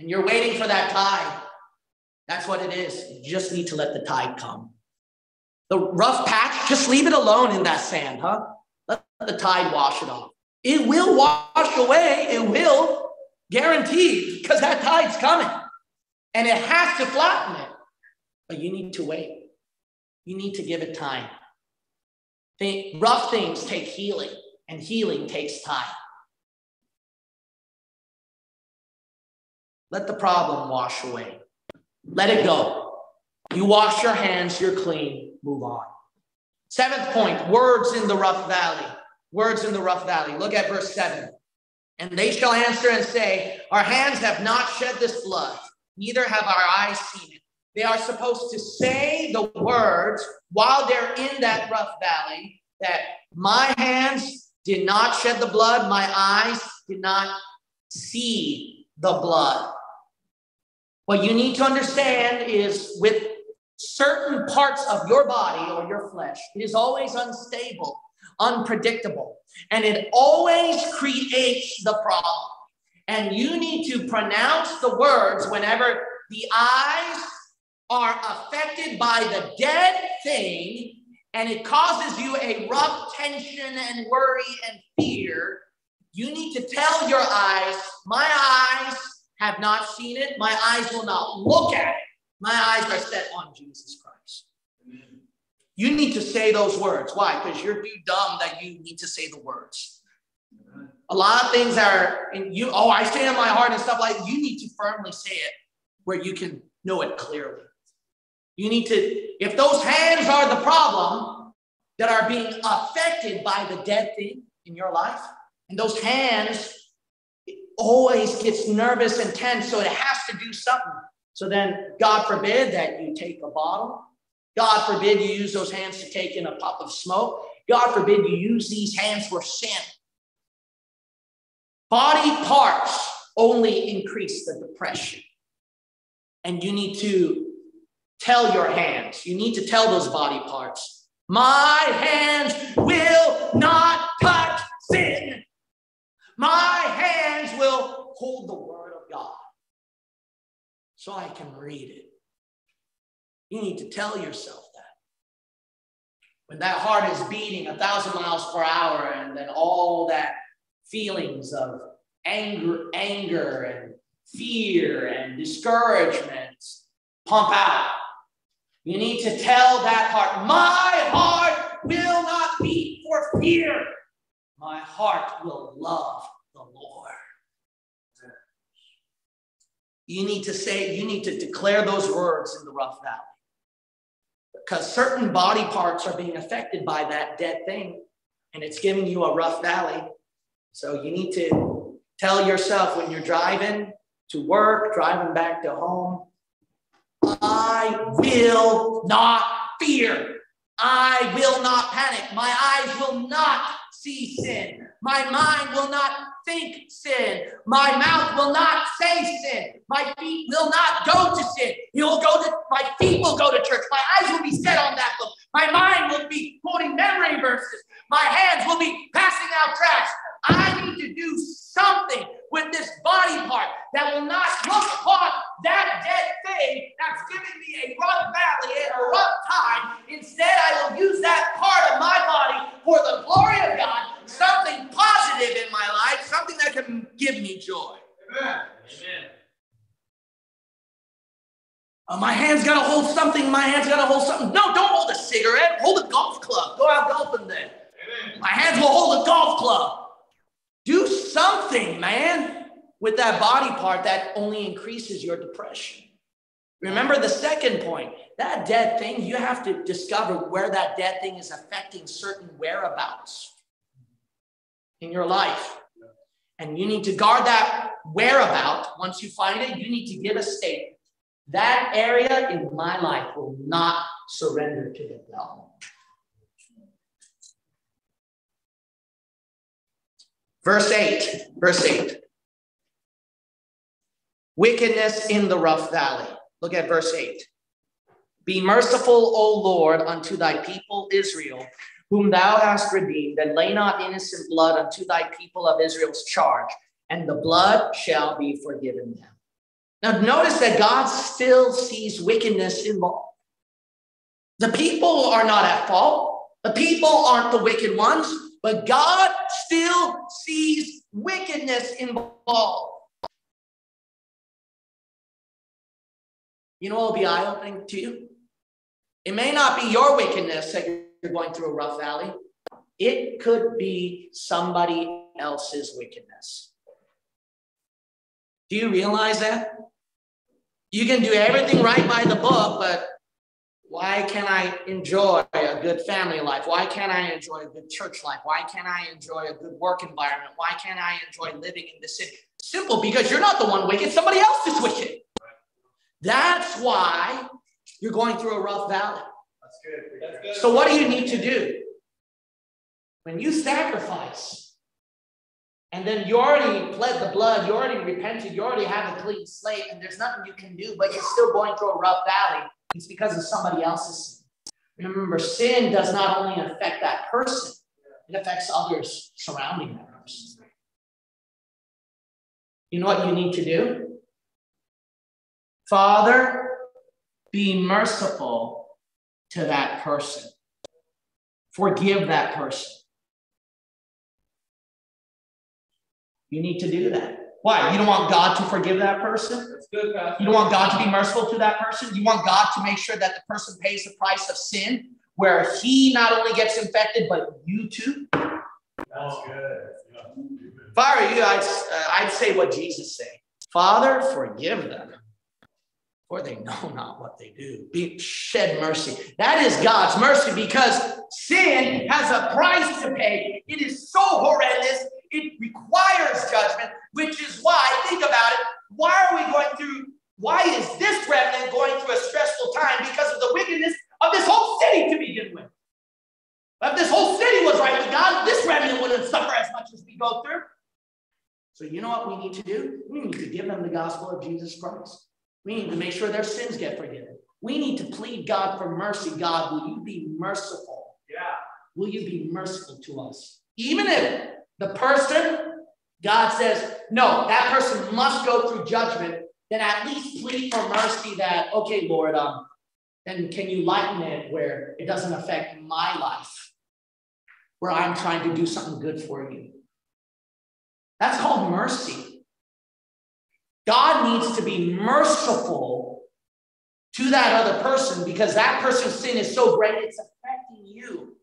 and you're waiting for that tide. That's what it is. You just need to let the tide come. The rough patch, just leave it alone in that sand, huh? Let the tide wash it off. It will wash away. It will, guaranteed, because that tide's coming. And it has to flatten it. But you need to wait. You need to give it time. The rough things take healing, and healing takes time. Let the problem wash away. Let it go. You wash your hands, you're clean, move on. Seventh point words in the rough valley. Words in the rough valley. Look at verse 7. And they shall answer and say, Our hands have not shed this blood, neither have our eyes seen it. They are supposed to say the words while they're in that rough valley that my hands did not shed the blood, my eyes did not see the blood. What you need to understand is with certain parts of your body or your flesh, it is always unstable, unpredictable, and it always creates the problem. And you need to pronounce the words whenever the eyes are affected by the dead thing and it causes you a rough tension and worry and fear. You need to tell your eyes, my eyes have not seen it, my eyes will not look at it. My eyes are set on Jesus Christ. Amen. You need to say those words. Why? Because you're too dumb that you need to say the words. A lot of things are in you. Oh, I say in my heart and stuff like you need to firmly say it where you can know it clearly. You need to, if those hands are the problem that are being affected by the dead thing in your life, and those hands always gets nervous and tense, so it has to do something. So then, God forbid that you take a bottle. God forbid you use those hands to take in a puff of smoke. God forbid you use these hands for sin. Body parts only increase the depression. And you need to tell your hands, you need to tell those body parts, my hands will not touch sin. My hands will hold the word of God so I can read it. You need to tell yourself that. When that heart is beating a thousand miles per hour, and then all that feelings of anger, anger and fear and discouragement pump out. You need to tell that heart, my heart will not beat for fear. My heart will love the Lord. You need to say, you need to declare those words in the rough valley. Because certain body parts are being affected by that dead thing, and it's giving you a rough valley. So you need to tell yourself when you're driving to work, driving back to home, I will not fear. I will not panic. My eyes will not see sin. My mind will not think sin. My mouth will not say sin. My feet will not go to sin. You'll go to my feet will go to church. My eyes will be set on that book. My mind will be quoting memory verses. My hands will be passing out tracts. I need to do something with this body part that will not look upon that dead thing that's giving me a rough valley and a rough time. Instead, I will use that part of my body for the glory of God, something positive in my life, something that can give me joy. Amen. Amen. Uh, my hand's got to hold something. My hand's got to hold something. No, don't hold a cigarette. Hold a golf club. Go out golfing then. Amen. My hands will hold a golf club. Do something, man, with that body part that only increases your depression. Remember the second point that dead thing, you have to discover where that dead thing is affecting certain whereabouts in your life. And you need to guard that whereabout. Once you find it, you need to give a statement. That area in my life will not surrender to the devil. Verse 8, verse 8. Wickedness in the rough valley. Look at verse 8. Be merciful, O Lord, unto thy people Israel, whom thou hast redeemed, and lay not innocent blood unto thy people of Israel's charge, and the blood shall be forgiven them. Now, notice that God still sees wickedness involved. The people are not at fault. The people aren't the wicked ones. But God still sees wickedness involved. You know what will be eye opening to you? It may not be your wickedness that you're going through a rough valley, it could be somebody else's wickedness. Do you realize that? You can do everything right by the book, but why can't I enjoy a good family life? Why can't I enjoy a good church life? Why can't I enjoy a good work environment? Why can't I enjoy living in the city? Simple, because you're not the one wicked, somebody else is wicked. That's why you're going through a rough valley. That's good. That's good. So, what do you need to do? When you sacrifice, and then you already pled the blood, you already repented, you already have a clean slate, and there's nothing you can do, but you're still going through a rough valley it's because of somebody else's sin. Remember, sin does not only affect that person, it affects others surrounding that person. You know what you need to do? Father, be merciful to that person. Forgive that person. You need to do that. Why? You don't want God to forgive that person? Good, you don't want God to be merciful to that person? You want God to make sure that the person pays the price of sin, where he not only gets infected, but you too? That's good. If I were you, I'd, uh, I'd say what Jesus said Father, forgive them, for they know not what they do. Be, shed mercy. That is God's mercy because sin has a price to pay. It is so horrendous. It requires judgment, which is why, think about it, why are we going through, why is this remnant going through a stressful time? Because of the wickedness of this whole city to begin with. If this whole city was right with God, this remnant wouldn't suffer as much as we go through. So, you know what we need to do? We need to give them the gospel of Jesus Christ. We need to make sure their sins get forgiven. We need to plead God for mercy. God, will you be merciful? Yeah. Will you be merciful to us? Even if the person, God says, no, that person must go through judgment, then at least plead for mercy that, okay, Lord, um, then can you lighten it where it doesn't affect my life, where I'm trying to do something good for you? That's called mercy. God needs to be merciful to that other person because that person's sin is so great, it's affecting you.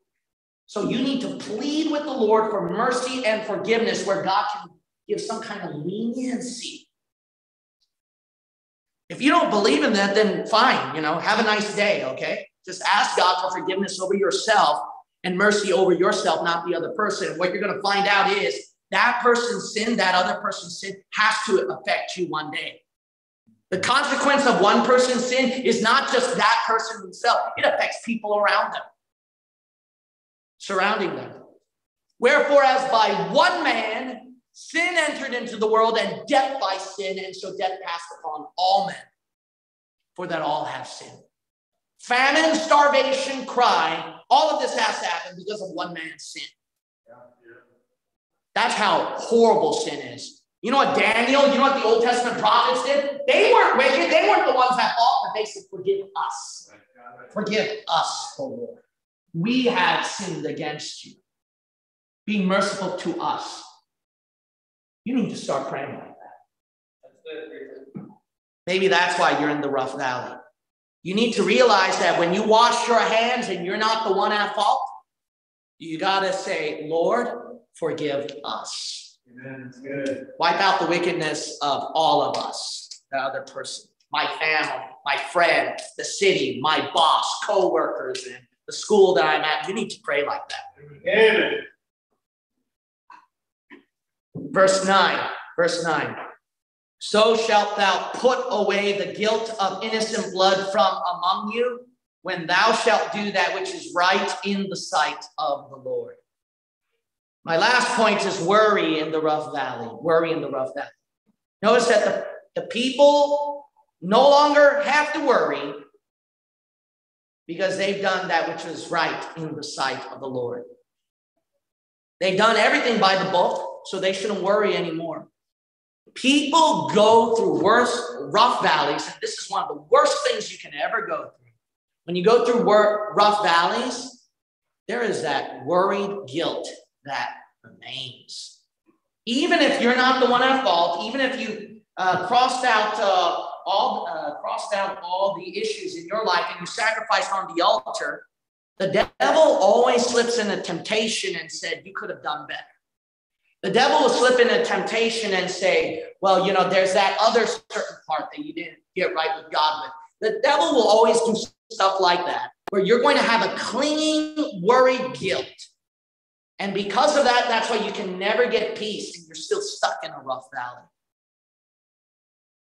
So you need to plead with the Lord for mercy and forgiveness where God can give some kind of leniency. If you don't believe in that, then fine, you know, have a nice day, okay? Just ask God for forgiveness over yourself and mercy over yourself, not the other person. What you're going to find out is that person's sin, that other person's sin has to affect you one day. The consequence of one person's sin is not just that person himself, it affects people around them, surrounding them. Wherefore, as by one man sin entered into the world, and death by sin, and so death passed upon all men, for that all have sinned. Famine, starvation, crime, all of this has to happen because of one man's sin. That's how horrible sin is. You know what Daniel, you know what the Old Testament prophets did? They weren't wicked. They weren't the ones that fought, but they said, Forgive us. Forgive us, O Lord. We have sinned against you. Be merciful to us. You need to start praying like that. Maybe that's why you're in the rough valley. You need to realize that when you wash your hands and you're not the one at fault, you got to say, Lord, forgive us. Amen. Good. Wipe out the wickedness of all of us, the other person, my family, my friend, the city, my boss, co-workers, and the school that I'm at. You need to pray like that. Amen. Verse 9, verse 9. So shalt thou put away the guilt of innocent blood from among you when thou shalt do that which is right in the sight of the Lord. My last point is worry in the rough valley. Worry in the rough valley. Notice that the, the people no longer have to worry because they've done that which was right in the sight of the Lord. They've done everything by the book, so they shouldn't worry anymore. People go through worse, rough valleys, and this is one of the worst things you can ever go through. When you go through wor- rough valleys, there is that worried guilt that remains. Even if you're not the one at fault, even if you uh, crossed out uh, all uh, crossed out all the issues in your life and you sacrificed on the altar, the devil always slips in a temptation and said you could have done better. The devil will slip in a temptation and say, well, you know, there's that other certain part that you didn't get right with God with. The devil will always do stuff like that, where you're going to have a clinging, worried guilt and because of that, that's why you can never get peace and you're still stuck in a rough valley.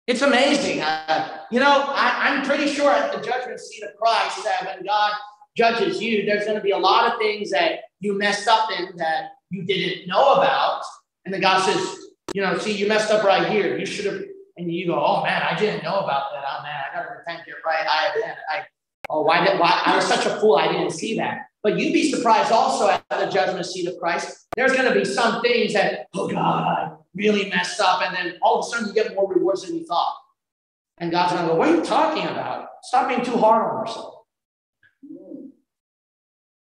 It's amazing. Uh, you know, I, am pretty sure at the judgment seat of Christ that when God judges you, there's going to be a lot of things that you messed up in that you didn't know about. And then God says, you know, see, you messed up right here. You should have, and you go, oh man, I didn't know about that. Oh man, I got to repent here, right? I, I, oh, why did, why, I was such a fool. I didn't see that. But you'd be surprised also at the judgment seat of Christ. There's going to be some things that, oh God, really messed up. And then all of a sudden you get more rewards than you thought. And God's going to go, what are you talking about? Stop being too hard on yourself.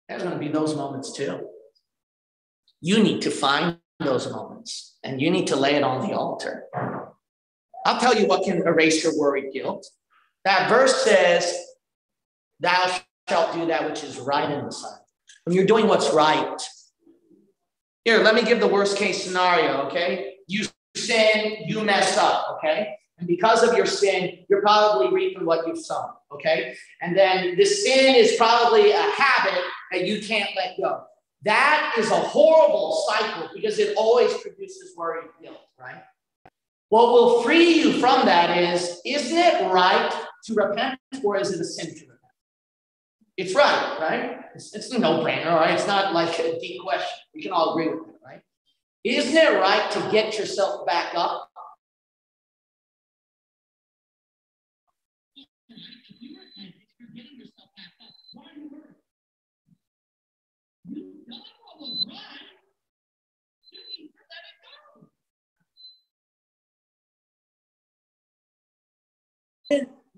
There's going to be those moments too. You need to find those moments and you need to lay it on the altar. I'll tell you what can erase your worry guilt. That verse says, Thou shalt do that which is right in the sight. When you're doing what's right. Here, let me give the worst case scenario, okay? You sin, you mess up, okay? And because of your sin, you're probably reaping what you've sown, okay? And then the sin is probably a habit that you can't let go. That is a horrible cycle because it always produces worry and guilt, right? What will free you from that is isn't it right to repent or is it a sin? It's right, right? It's, it's a no brainer, right? It's not like a deep question. We can all agree with that, right? Isn't it right to get yourself back up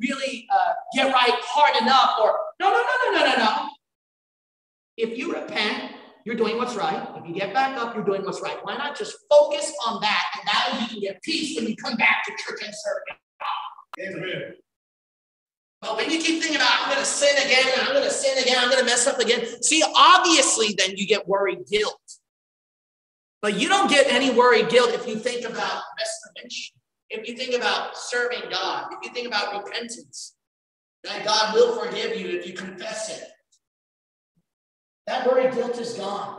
really uh, get right hard enough or no, no, no, no, no, no, no. If you repent, you're doing what's right. If you get back up, you're doing what's right. Why not just focus on that and that way you can get peace when you come back to church and serve God. Amen. But when you keep thinking about, I'm going to sin again, and I'm going to sin again, I'm going to mess up again. See, obviously, then you get worried guilt. But you don't get any worried guilt if you think about restoration, if you think about serving God, if you think about repentance, that God will forgive you if you confess it. That worried guilt is gone.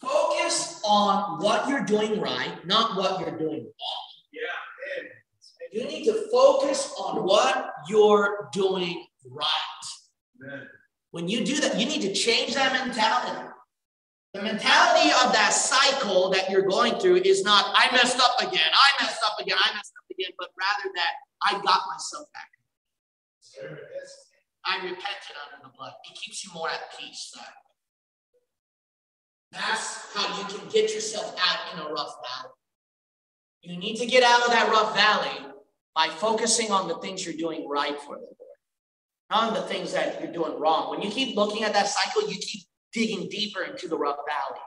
Focus on what you're doing right, not what you're doing wrong. Yeah. You need to focus on what you're doing right. Amen. When you do that, you need to change that mentality. The mentality of that cycle that you're going through is not, I messed up again, I messed up again, I messed up again, but rather that I got myself back. I repented under the blood. It keeps you more at peace. That's how you can get yourself out in a rough valley. You need to get out of that rough valley by focusing on the things you're doing right for the Lord, not on the things that you're doing wrong. When you keep looking at that cycle, you keep digging deeper into the rough valley.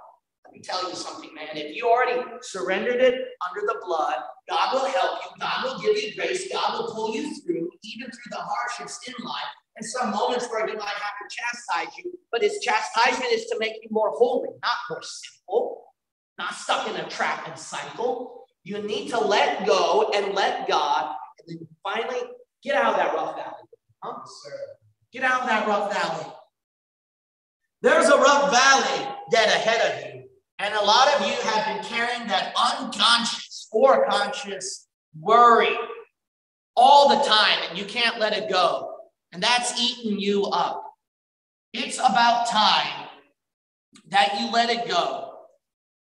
Let me tell you something, man. If you already surrendered it under the blood, God will help you. God will give you grace. God will pull you through, even through the hardships in life. And some moments where He might have to chastise you, but His chastisement is to make you more holy, not more simple, not stuck in a trap and cycle. You need to let go and let God, and then finally get out of that rough valley. Huh? Get out of that rough valley. There's a rough valley dead ahead of you. And a lot of you have been carrying that unconscious or conscious worry all the time, and you can't let it go. And that's eating you up. It's about time that you let it go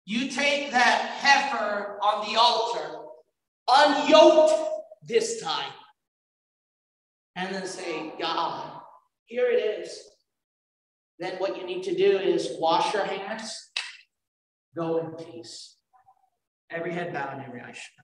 you take that heifer on the altar, unyoked this time, and then say, God, here it is. Then what you need to do is wash your hands, go in peace. Every head bowed and every eye shut.